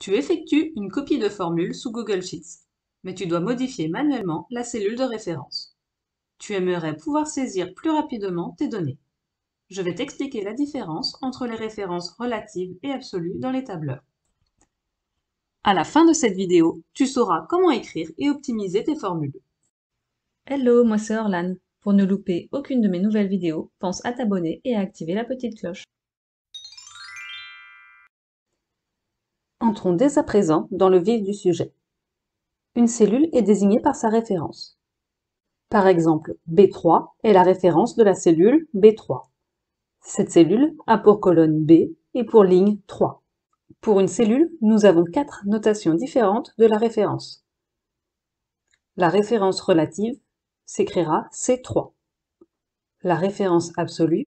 Tu effectues une copie de formule sous Google Sheets, mais tu dois modifier manuellement la cellule de référence. Tu aimerais pouvoir saisir plus rapidement tes données. Je vais t'expliquer la différence entre les références relatives et absolues dans les tableurs. À la fin de cette vidéo, tu sauras comment écrire et optimiser tes formules. Hello, moi c'est Orlan. Pour ne louper aucune de mes nouvelles vidéos, pense à t'abonner et à activer la petite cloche. Entrons dès à présent dans le vif du sujet. Une cellule est désignée par sa référence. Par exemple, B3 est la référence de la cellule B3. Cette cellule a pour colonne B et pour ligne 3. Pour une cellule, nous avons quatre notations différentes de la référence. La référence relative s'écrira C3. La référence absolue,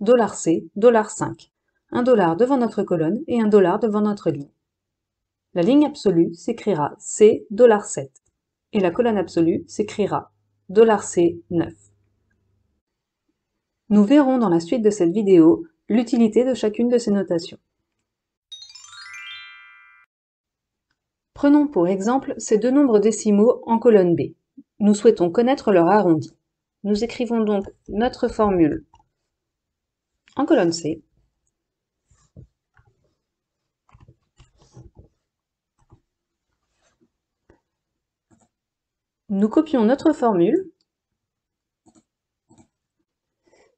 $C, $5. Un dollar devant notre colonne et un dollar devant notre ligne. La ligne absolue s'écrira C, $7. Et la colonne absolue s'écrira $C 9. Nous verrons dans la suite de cette vidéo l'utilité de chacune de ces notations. Prenons pour exemple ces deux nombres décimaux en colonne B. Nous souhaitons connaître leur arrondi. Nous écrivons donc notre formule en colonne C. Nous copions notre formule.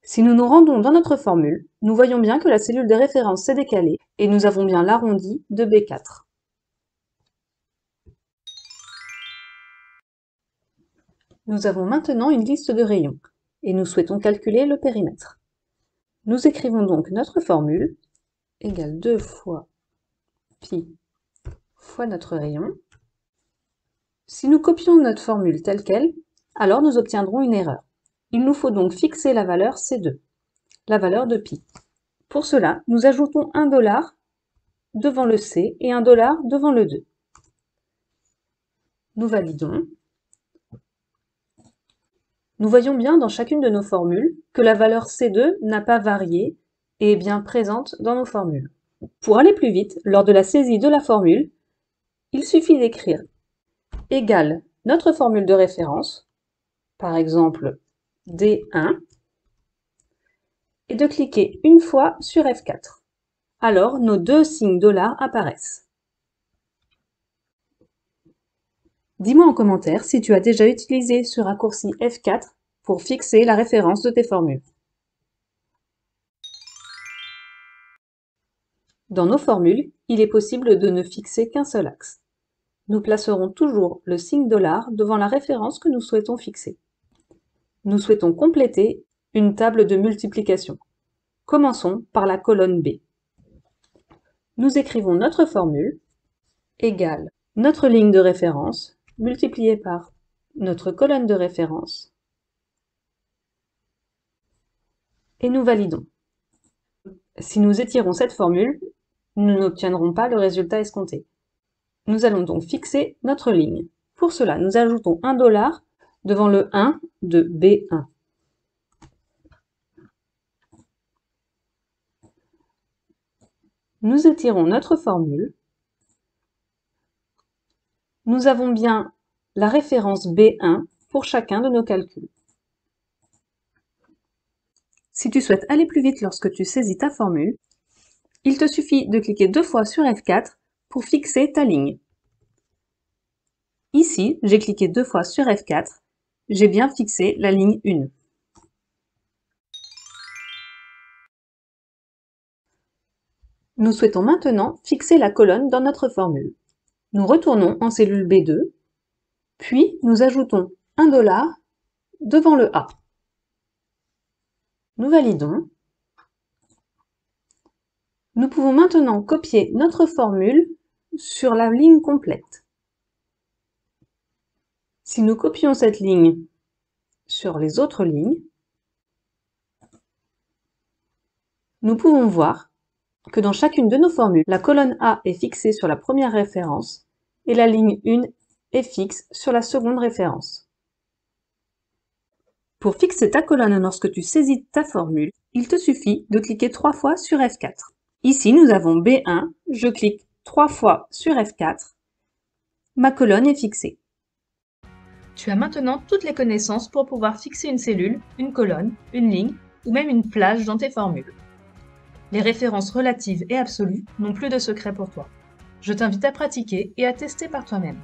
Si nous nous rendons dans notre formule, nous voyons bien que la cellule de référence s'est décalée et nous avons bien l'arrondi de B4. Nous avons maintenant une liste de rayons et nous souhaitons calculer le périmètre. Nous écrivons donc notre formule égale 2 fois pi fois notre rayon. Si nous copions notre formule telle qu'elle, alors nous obtiendrons une erreur. Il nous faut donc fixer la valeur C2, la valeur de pi. Pour cela, nous ajoutons un dollar devant le C et un dollar devant le 2. Nous validons nous voyons bien dans chacune de nos formules que la valeur C2 n'a pas varié et est bien présente dans nos formules. Pour aller plus vite, lors de la saisie de la formule, il suffit d'écrire égale notre formule de référence, par exemple D1, et de cliquer une fois sur F4. Alors, nos deux signes dollars apparaissent. Dis-moi en commentaire si tu as déjà utilisé ce raccourci F4 pour fixer la référence de tes formules. Dans nos formules, il est possible de ne fixer qu'un seul axe. Nous placerons toujours le signe dollar devant la référence que nous souhaitons fixer. Nous souhaitons compléter une table de multiplication. Commençons par la colonne B. Nous écrivons notre formule égale notre ligne de référence multiplié par notre colonne de référence et nous validons. Si nous étirons cette formule, nous n'obtiendrons pas le résultat escompté. Nous allons donc fixer notre ligne. Pour cela, nous ajoutons un dollar devant le 1 de B1. Nous étirons notre formule nous avons bien la référence B1 pour chacun de nos calculs. Si tu souhaites aller plus vite lorsque tu saisis ta formule, il te suffit de cliquer deux fois sur F4 fixer ta ligne. Ici, j'ai cliqué deux fois sur F4, j'ai bien fixé la ligne 1. Nous souhaitons maintenant fixer la colonne dans notre formule. Nous retournons en cellule B2, puis nous ajoutons un dollar devant le A. Nous validons. Nous pouvons maintenant copier notre formule sur la ligne complète. Si nous copions cette ligne sur les autres lignes, nous pouvons voir que dans chacune de nos formules, la colonne A est fixée sur la première référence et la ligne 1 est fixe sur la seconde référence. Pour fixer ta colonne lorsque tu saisis ta formule, il te suffit de cliquer trois fois sur F4. Ici, nous avons B1, je clique trois fois sur F4. Ma colonne est fixée. Tu as maintenant toutes les connaissances pour pouvoir fixer une cellule, une colonne, une ligne ou même une plage dans tes formules. Les références relatives et absolues n'ont plus de secret pour toi. Je t'invite à pratiquer et à tester par toi-même.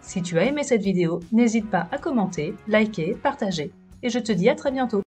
Si tu as aimé cette vidéo, n'hésite pas à commenter, liker, partager et je te dis à très bientôt.